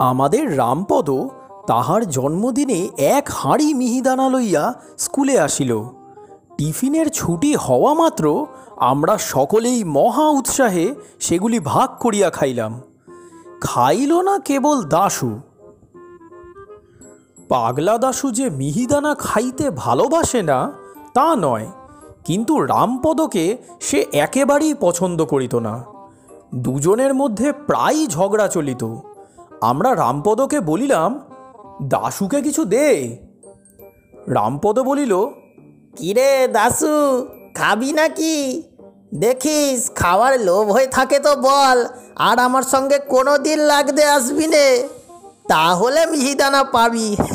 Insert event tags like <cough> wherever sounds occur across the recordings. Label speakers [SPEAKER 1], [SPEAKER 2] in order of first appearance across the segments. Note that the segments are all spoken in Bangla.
[SPEAKER 1] আমাদের রামপদ তাহার জন্মদিনে এক হাঁড়ি মিহিদানা লইয়া স্কুলে আসিল। টিফিনের ছুটি হওয়া মাত্র আমরা সকলেই মহা উৎসাহে সেগুলি ভাগ করিয়া খাইলাম। খাইল না কেবল দাশু। পাগলা দাশু যে মিহিদানা খাইতে ভালোবাসে না, তা নয়, কিন্তু রামপদকে সে একেবারেই পছন্দ করিত না। দুজনের মধ্যে প্রায়ই ঝগড়া চলিত। আমরা রামপদকে বলিলাম দাশুকে কিছু দে। রামপদ বলিল
[SPEAKER 2] কিরে দাসু খাবি নাকি? দেখিস খাওয়ার লোভ হয়ে থাকে তো বল আর আমার সঙ্গে কোনো দিন লাগতে আসবি নে। তাহলে মিহিদানা পাবি। <laughs>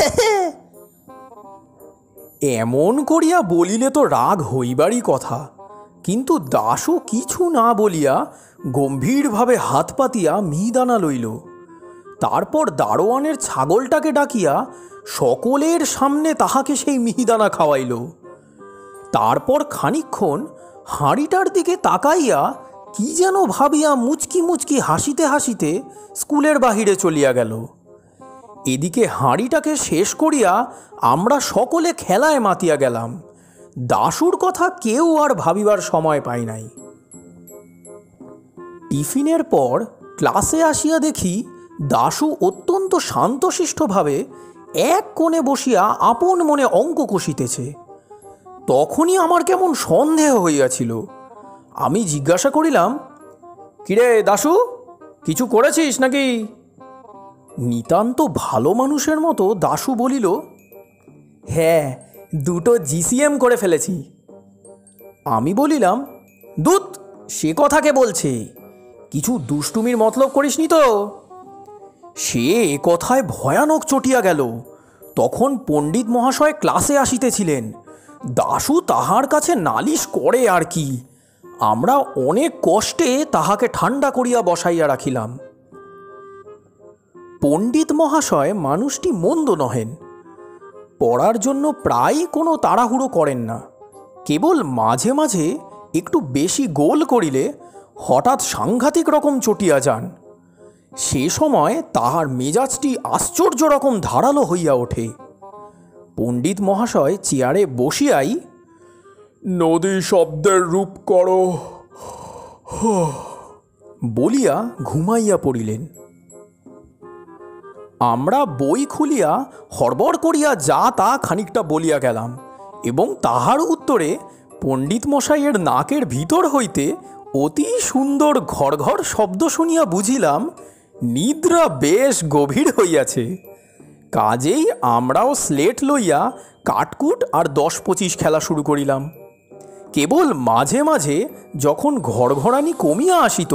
[SPEAKER 1] এমন করিয়া বলিলে তো রাগ হইবারই কথা কিন্তু দাসও কিছু না বলিয়া গম্ভীরভাবে হাত পাতিয়া মিহিদানা লইল। তারপর দারোয়ানের ছাগলটাকে ডাকিয়া সকলের সামনে তাহাকে সেই মিহিদানা খাওয়াইল। তারপর খানিকক্ষণ হাঁড়িটার দিকে তাকাইয়া কি যেন ভাবিয়া মুচকি মুচকি হাসিতে হাসিতে স্কুলের বাহিরে চলিয়া গেল। এদিকে হাঁড়িটাকে শেষ করিয়া আমরা সকলে খেলায় মাতিয়া গেলাম। দাশুর কথা কেউ আর ভাবিবার সময় পাই নাই। টিফিনের পর ক্লাসে আসিয়া দেখি দাশু অত্যন্ত শান্তশিষ্টভাবে এক কোণে বসিয়া আপন মনে অঙ্ক কষিতেছে। তখনই আমার কেমন সন্দেহ হইয়াছিল। আমি জিজ্ঞাসা করিলাম, কিরে দাশু, কিছু করেছিস নাকি? নিতান্ত ভালো মানুষের মতো দাশু বলিল হ্যাঁ দুটো জিসিএম করে ফেলেছি। আমি বলিলাম দুত সে কথাকে বলছে। কিছু দুষ্টুমির মতলব করিসনি তো? সে এ কথায় ভয়ানক চটিয়া গেল। তখন পণ্ডিত মহাশয় ক্লাসে আসিতেছিলেন। দাশু তাহার কাছে নালিশ করে আর কি। আমরা অনেক কষ্টে তাহাকে ঠান্ডা করিয়া বসাইয়া রাখিলাম। পণ্ডিত মহাশয় মানুষটি মন্দ নহেন। পড়ার জন্য প্রায়ই কোনো তাড়াহুড়ো করেন না। কেবল মাঝে মাঝে একটু বেশি গোল করিলে হঠাৎ সাংঘাতিক রকম চটিয়া যান। সে সময় তাহার মেজাজটি আশ্চর্য রকম ধারালো হইয়া ওঠে। পণ্ডিত মহাশয় চেয়ারে বসিয়াই, নদী শব্দের রূপ করো। বলিয়া ঘুমাইয়া পড়িলেন। আমরা বই খুলিয়া হড়বড় করিয়া যা তা খানিকটা বলিয়া গেলাম এবং তাহার উত্তরে পণ্ডিত মশাইয়ের নাকের ভিতর হইতে অতি সুন্দর ঘর ঘর শব্দ শুনিয়া বুঝিলাম নিদ্রা বেশ গভীর হইয়াছে। কাজেই আমরাও স্লেট লইয়া কাটকুট আর দশ পঁচিশ খেলা শুরু করিলাম। কেবল মাঝে মাঝে যখন ঘরঘরানি কমিয়া আসিত,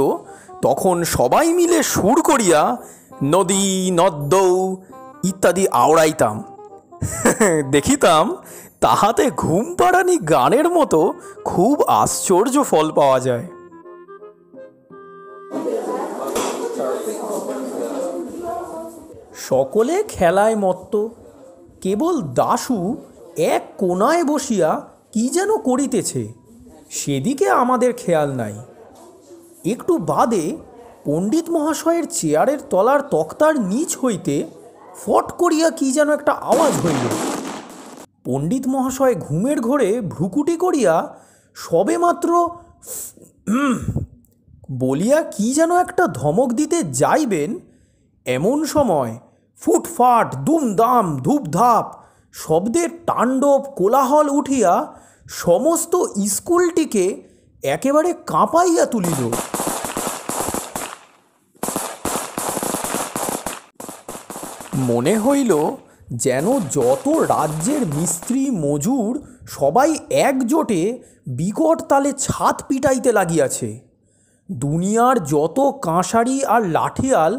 [SPEAKER 1] তখন সবাই মিলে সুর করিয়া, নদী, নদ্দৌ, ইত্যাদি আওড়াইতাম। <laughs> দেখিতাম তাহাতে ঘুম পাড়ানি গানের মতো খুব আশ্চর্য ফল পাওয়া যায়। সকলে খেলায় মত্ত। কেবল দাশু এক কোনায় বসিয়া কি যেন করিতেছে, সেদিকে আমাদের খেয়াল নাই। একটু বাদে পণ্ডিত মহাশয়ের চেয়ারের তলার তক্তার নিচ হইতে ফট করিয়া কি যেন একটা আওয়াজ হইল। পণ্ডিত মহাশয় ঘুমের ঘোরে ভ্রুকুটি করিয়া সবেমাত্র উম বলিয়া কি যেন একটা ধমক দিতে যাইবেন এমন সময় ফুটফাট, দুমদাম, ধূপধাপ, শব্দের তাণ্ডব, কোলাহল উঠিয়া সমস্ত স্কুলটিকে একেবারে কাঁপাইয়া তুলিল। মনে হইল যেন যত রাজ্যের মিস্ত্রি, মজুর সবাই একজোটে বিকট তালে ছাদ পিটাইতে লাগিয়াছে। দুনিয়ার যত কাঁসারি আর লাঠিয়াল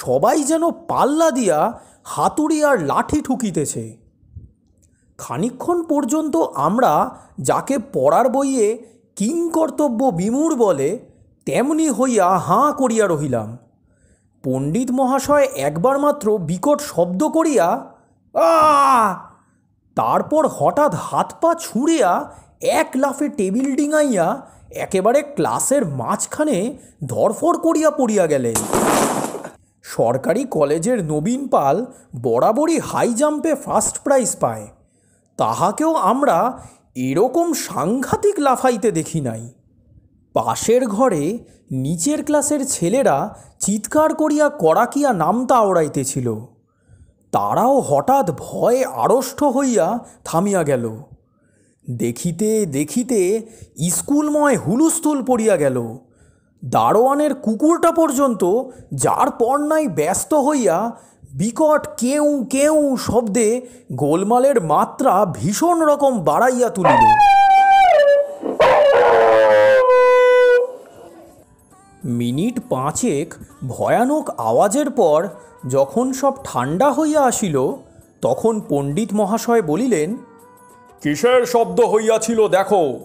[SPEAKER 1] সবাই যেন পাল্লা দিয়া হাতুড়ি আর লাঠি ঠুকিতেছে। খানিক্ষণ পর্যন্ত আমরা যাকে পড়ার বইয়ে কিংকর্তব্য বিমূঢ় বলে, তেমনি হইয়া হাঁ করিয়া রহিলাম। পণ্ডিত মহাশয় একবার মাত্র বিকট শব্দ করিয়া আ তারপর হঠাৎ হাত পা ছুঁড়িয়া এক লাফে টেবিল ডিঙাইয়া একেবারে ক্লাসের মাঝখানে ধরফর করিয়া পড়িয়া গেলেন। সরকারি কলেজের নবীন পাল বরাবরই হাই জাম্পে ফার্স্ট প্রাইজ পায়। তাহাকেও আমরা এরকম সাংঘাতিক লাফাইতে দেখি নাই। পাশের ঘরে নিচের ক্লাসের ছেলেরা চিৎকার করিয়া কড়াকিয়া নামতা আওড়াইতেছিল তারাও হঠাৎ ভয়ে আড়ষ্ট হইয়া থামিয়া গেল। দেখিতে দেখিতে স্কুলময় হুলুস্থুল পড়িয়া গেল। দারোয়ানের কুকুরটা পর্যন্ত যার পর্নায় ব্যস্ত হইয়া বিকট কেউ কেউ শব্দে গোলমালের মাত্রা ভীষণ রকম বাড়াইয়া তুলিল। মিনিট পাঁচেক ভয়ানক আওয়াজের পর যখন সব ঠান্ডা হইয়া আসিল তখন পণ্ডিত মহাশয় বলিলেন কিসের শব্দ হইয়াছিল দেখো।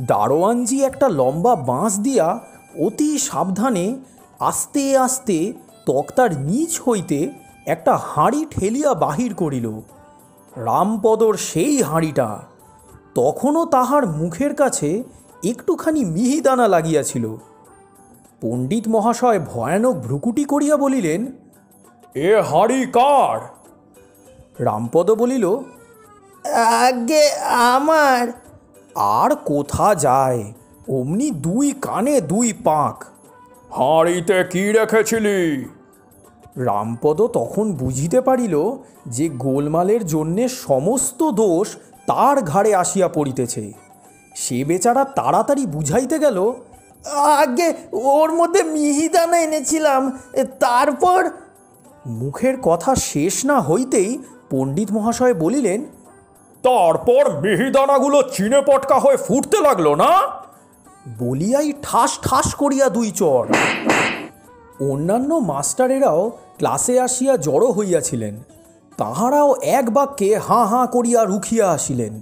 [SPEAKER 1] দারোয়ানজি একটা লম্বা বাঁশ দিয়া অতি সাবধানে আস্তে আস্তে তক্তার নিচ হইতে একটা হাঁড়ি ঠেলিয়া বাহির করিল। রামপদর সেই হাঁড়িটা। তখনও তাহার মুখের কাছে একটুখানি মিহিদানা লাগিয়াছিল। পণ্ডিত মহাশয় ভয়ানক ভ্রুকুটি করিয়া বলিলেন এ হাঁড়ি কার? রামপদ বলিল
[SPEAKER 2] আগে আমার।
[SPEAKER 1] আর কোথা যায়? অমনি দুই কানে দুই পাক। হাঁড়িতে কি রেখেছিলি? রামপদ তখন বুঝিতে পারিল যে গোলমালের জন্যে সমস্ত দোষ তার ঘাড়ে আসিয়া পড়িতেছে। সে বেচারা তাড়াতাড়ি বুঝাইতে গেল
[SPEAKER 2] আগে ওর মধ্যে মিহিদানা এনেছিলাম তারপর?
[SPEAKER 1] মুখের কথা শেষ না হইতেই পণ্ডিত মহাশয় বলিলেন তারপর মিহিদানাগুলো চিনে পটকা হয়ে ফুটতে লাগল না? বলিয়াই ঠাস ঠাস করিয়া দুই চর। অন্যান্য মাস্টারেরাও ক্লাসে আসিয়া জড়ো হইয়াছিলেন। তাহারাও এক বাক্যে হাঁ হাঁ করিয়া রুখিয়া আসিলেন।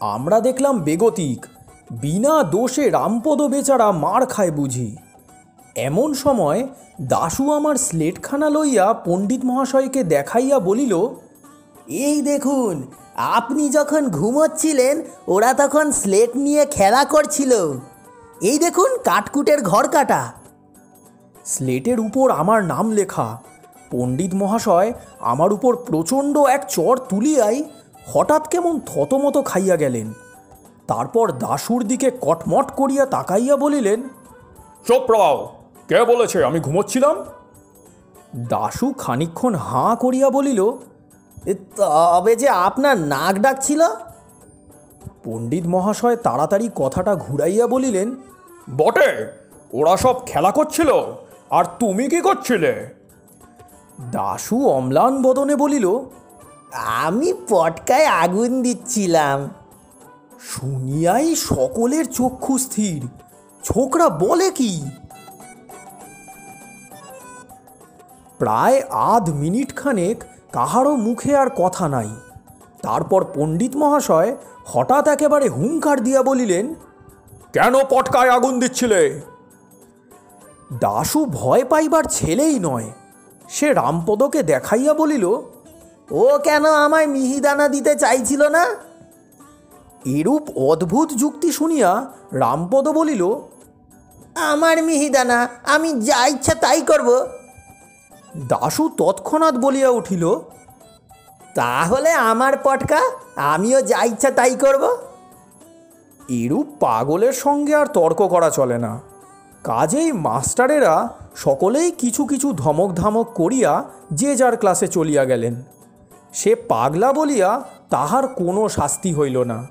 [SPEAKER 1] আমরা দেখলাম বেগতিক, বিনা দোষে রামপদ বেচারা মার খায় বুঝি। এমন সময় দাশু আমার স্লেটখানা লইয়া পণ্ডিত মহাশয়কে দেখাইয়া বলিল,
[SPEAKER 2] এই দেখুন, আপনি যখন ঘুমোচ্ছিলেন, ওরা তখন স্লেট নিয়ে খেলা করছিল। এই দেখুন কাঠকুটের ঘর কাটা।
[SPEAKER 1] স্লেটের উপর আমার নাম লেখা। পণ্ডিত মহাশয় আমার উপর প্রচণ্ড এক চর তুলিয়াই হঠাৎ কেমন থতমত খাইয়া গেলেন। তারপর দাশুর দিকে কটমট করিয়া তাকাইয়া বলিলেন চোপ রাও কে বলেছে আমি ঘুমোচ্ছিলাম? দাশু খানিক্ষণ হাঁ করিয়া বলিল
[SPEAKER 2] এ, তবে যে আপনার নাক ডাকছিল?
[SPEAKER 1] পণ্ডিত মহাশয় তাড়াতাড়ি কথাটা ঘুরাইয়া বলিলেন বটে ওরা সব খেলা করছিল আর তুমি কি করছিলে? দাশু অম্লান বদনে বলিল
[SPEAKER 2] আমি পটকায় আগুন দিচ্ছিলাম।
[SPEAKER 1] শুনিয়াই সকলের চক্ষু স্থির ছোকরা বলে কি? প্রায় আধ মিনিট খানেক কাহারও মুখে আর কথা নাই। তারপর পণ্ডিত মহাশয় হঠাৎ একেবারে হুঙ্কার দিয়া বলিলেন, কেন পটকায় আগুন দিচ্ছিলে? দাশু ভয় পাইবার ছেলেই নয়, সে রামপদকে দেখাইয়া বলিল,
[SPEAKER 2] ও কেন আমায় মিহিদানা দিতে চাইছিল না?
[SPEAKER 1] এরূপ অদ্ভুত যুক্তি শুনিয়া রামপদ বলিল,
[SPEAKER 2] আমার মিহিদানা, আমি যা ইচ্ছা তাই করব।
[SPEAKER 1] দাশু তৎক্ষণাৎ বলিয়া উঠিল
[SPEAKER 2] তাহলে আমার পটকা? আমিও যা ইচ্ছা তাই করব।
[SPEAKER 1] এরূপ পাগলের সঙ্গে আর তর্ক করা চলে না। কাজেই মাস্টারেরা সকলেই কিছু কিছু ধমক ধামক করিয়া যে যার ক্লাসে চলিয়া গেলেন। সে পাগলা বলিয়া তাহার কোনো শাস্তি হইল না।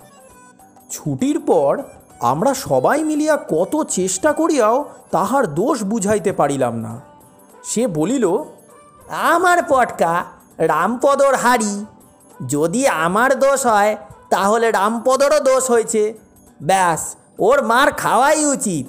[SPEAKER 1] ছুটির পর আমরা সবাই মিলিয়া কত চেষ্টা করিয়াও তাহার দোষ বুঝাইতে পারিলাম না। সে বলিল,
[SPEAKER 2] আমার পটকা রামপদর হাড়ি যদি আমার দোষ হয়, তাহলে রামপদরও দোষ হয়েছে। ব্যাস, ওর মার খাওয়াই উচিত।